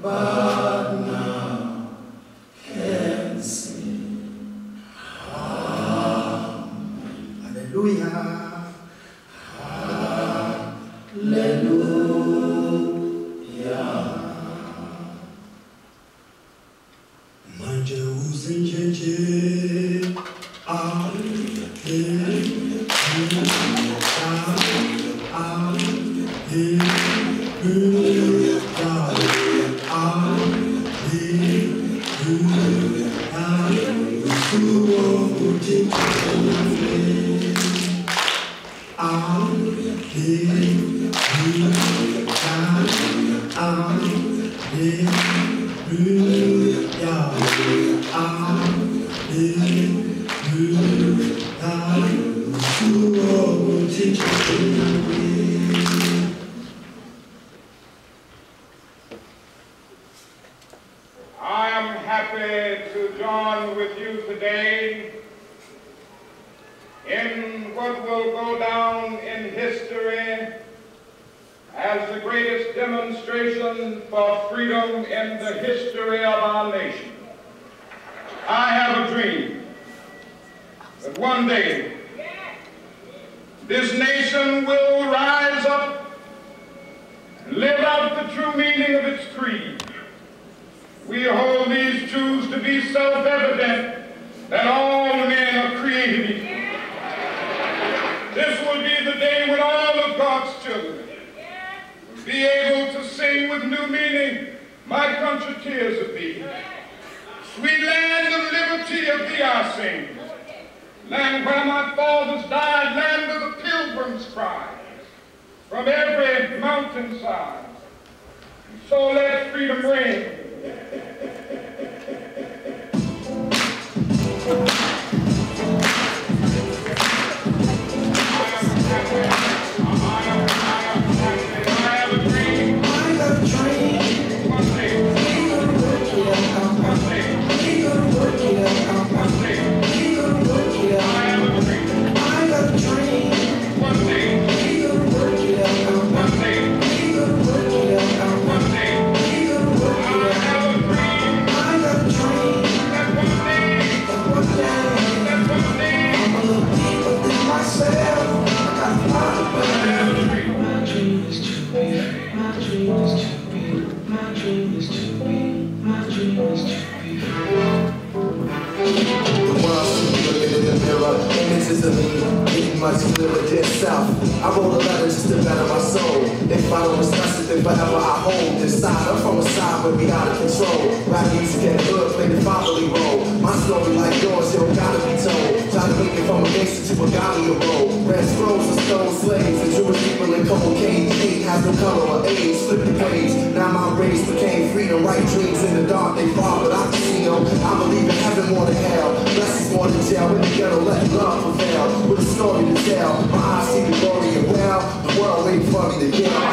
but now can see. Hallelujah. Hallelujah. Manje uzinjenje. Hallelujah. I am happy to join with you today in what will go down in history as the greatest demonstration for freedom in the history of our nation. I have a dream that one day this nation will rise up and live out the true meaning of its creed. We hold these truths to be self-evident that all This will be the day when all of God's children will be able to sing with new meaning, my country tears of thee. Sweet land of liberty of thee I sing. Land where my fathers died, land of the pilgrims cry. From every mountainside. So let freedom ring. Mirror, images of me, getting much clearer, dead south. I wrote a letter just to better my soul. If I don't discuss it, then forever I hold this side. I'm from a side where we out of control. Rap music and hood play the fatherly role. My story like yours, you don't gotta be told. Try to make it from a gangster to a godly role. Red scrolls and stone slaves, and Jewish people in cocaine. Hate has no color or age. Flip the page. Now my race became freedom. Right dreams in the dark, they fall, Thank.